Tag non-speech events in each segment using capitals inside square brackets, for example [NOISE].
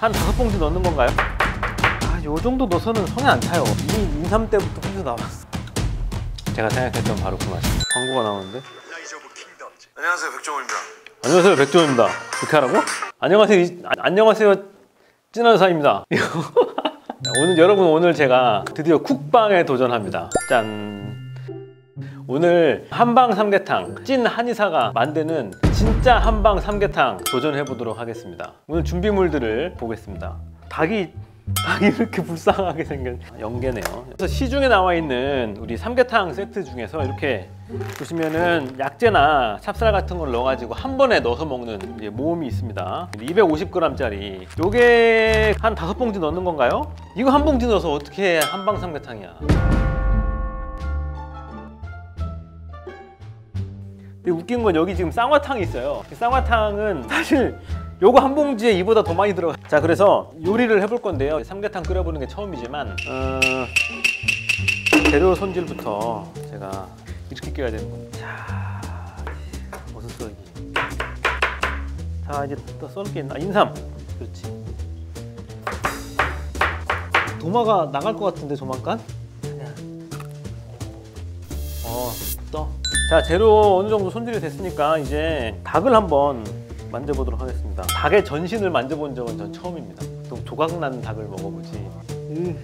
한 다섯 봉지 넣는 건가요? 아, 요 정도 넣어서는 성에 안 차요. 이미 인삼 때부터 삐져 나왔어. 제가 생각했던 바로 그 맛이. 광고가 나오는데. 안녕하세요 백종원입니다. 안녕하세요, 백종입니다. 이렇게 하라고? 안녕하세요, 이- 아, 안녕하세요, 찐한 사입니다. [LAUGHS] 오늘 여러분 오늘 제가 드디어 쿡방에 도전합니다. 짠. 오늘 한방 삼계탕 찐 한의사가 만드는 진짜 한방 삼계탕 도전해 보도록 하겠습니다. 오늘 준비물들을 보겠습니다. 닭이 닭이 이렇게 불쌍하게 생긴 연계네요. 그래서 시중에 나와 있는 우리 삼계탕 세트 중에서 이렇게 보시면은 약재나 찹쌀 같은 걸 넣어가지고 한 번에 넣어서 먹는 모음이 있습니다. 250g짜리. 요게 한 다섯 봉지 넣는 건가요? 이거 한 봉지 넣어서 어떻게 한방 삼계탕이야? 웃긴 건 여기 지금 쌍화탕이 있어요. 이 쌍화탕은 사실 요거 한 봉지에 이보다 더 많이 들어가. 자, 그래서 요리를 해볼 건데요. 삼계탕 끓여보는 게 처음이지만 어, 재료 손질부터 제가 이렇게 껴야 되는 겁니다. 자, 버섯 썰기. 자, 이제 또 썰을 게 있나? 인삼. 그렇지. 도마가 나갈 것 같은데 조만간? 어, 떠. 자, 재료 어느 정도 손질이 됐으니까 이제 닭을 한번 만져보도록 하겠습니다. 닭의 전신을 만져본 적은 전 처음입니다. 또 조각난 닭을 먹어보지. 으.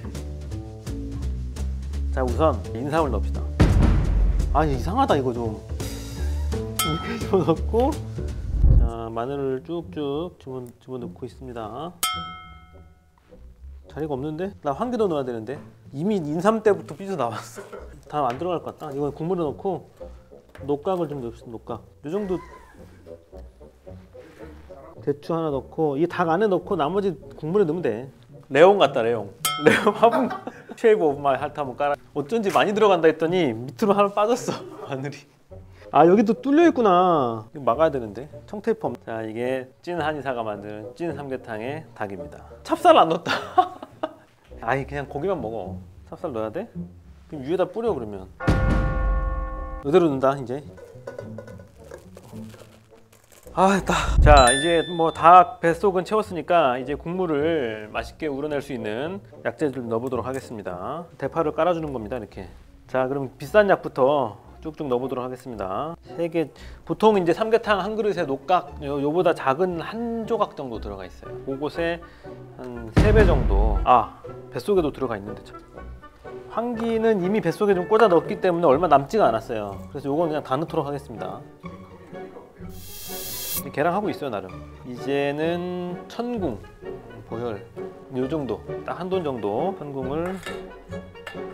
자, 우선 인삼을 넣읍시다. 아, 이상하다 이거 좀. 이렇게 집어넣고, [LAUGHS] 자, 마늘을 쭉쭉 집어, 집어넣고 있습니다. 자리가 없는데? 나더 넣어야 되는데. 이미 인삼 때부터 삐져 나왔어. [LAUGHS] 다 안 들어갈 것 같다. 이건 국물에 넣고 녹각을 좀 넣읍시다. 녹각. 이 정도 대추 하나 넣고 이 닭 안에 넣고 나머지 국물에 넣으면 돼. 레옹 같다 레옹. [LAUGHS] 레옹 화분 Shape of My Heart 한번 깔아. 어쩐지 많이 들어간다 했더니 밑으로 하나 빠졌어 [LAUGHS] 마늘이. 아 여기도 뚫려 있구나. 이거 막아야 되는데 청테이프. 없- 자 이게 찐 한의사가 만든 찐 삼계탕의 닭입니다. 찹쌀 안 넣었다. [LAUGHS] 아이 그냥 고기만 먹어. 찹쌀 넣어야 돼? 그럼 위에다 뿌려 그러면. 이대로 넣는다 이제. 아 됐다. 자 이제 뭐 닭 뱃속은 채웠으니까 이제 국물을 맛있게 우러낼 수 있는 약재를 넣어보도록 하겠습니다. 대파를 깔아주는 겁니다 이렇게. 자 그럼 비싼 약부터 쭉쭉 넣어보도록 하겠습니다. 세 개. 보통 이제 삼계탕 한 그릇에 녹각 요, 요보다 작은 한 조각 정도 들어가 있어요. 그곳에 한 세 배 정도. 아 뱃속에도 들어가 있는데 참. 환기는 이미 뱃속에 좀 꽂아 넣었기 때문에 얼마 남지가 않았어요. 그래서 요건 그냥 다 넣도록 하겠습니다. 계량 하고 있어요 나름. 이제는 천궁 보혈 요 정도 딱 한 돈 정도 천궁을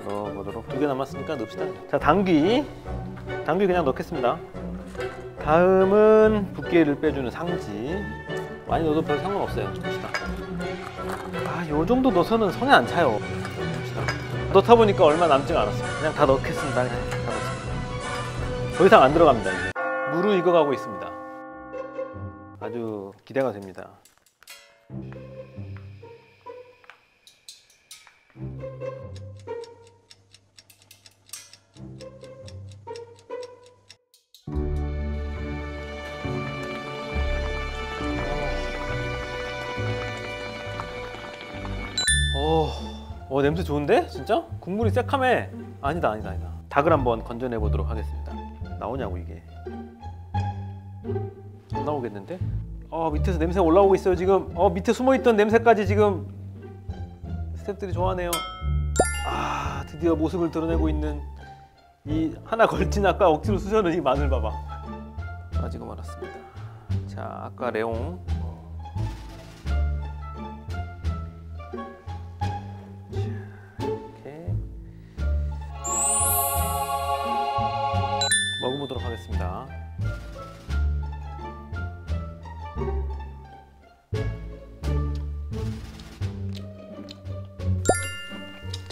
넣어보도록 두 개 남았으니까 넣읍시다. 자 당귀 당귀 그냥 넣겠습니다. 다음은 붓기를 빼주는 상지 많이 넣어도 별 상관없어요. 넣읍시다. 아요 정도 넣어서는 성에 안 차요. 넣읍시다. 넣다 보니까 얼마 남지가 않았어요. 그냥 다 넣겠습니다. 그냥 다 넣습니다. 더 이상 안 들어갑니다. 이제. 무르 익어가고 있습니다. 아주 기대가 됩니다. 어, 냄새 좋은데? 진짜? 국물이 새카매. 아니다, 아니다, 아니다. 닭을 한번 건져내 보도록 하겠습니다. 나오냐고 이게. 안 나오겠는데? 어 밑에서 냄새 올라오고 있어요 지금. 어 밑에 숨어있던 냄새까지 지금 스태프들이 좋아하네요. 아 드디어 모습을 드러내고 있는 이 하나 걸친 아까 억지로 쑤셔는 이 마늘 봐봐. 빠지고 말았습니다. 자 아까 레옹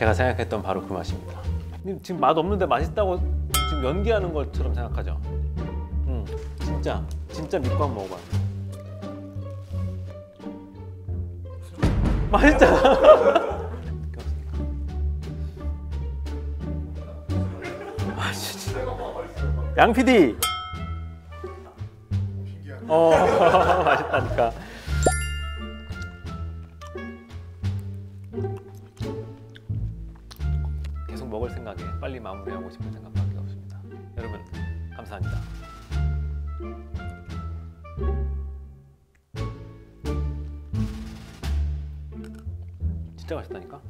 제가 생각했던 바로 그 맛입니다. 님 지금 맛 없는데 맛있다고 지금 연기하는 것처럼 생각하죠? 음, 진짜 진짜 믿고 한번 먹어봐. 맛있잖아. [LAUGHS] 아, 진짜. 양 PD. 어 [LAUGHS] 맛있다니까. 먹을 생각에 빨리 마무리하고 싶은 생각밖에 없습니다. 여러분 감사합니다. 진짜 맛있다니까?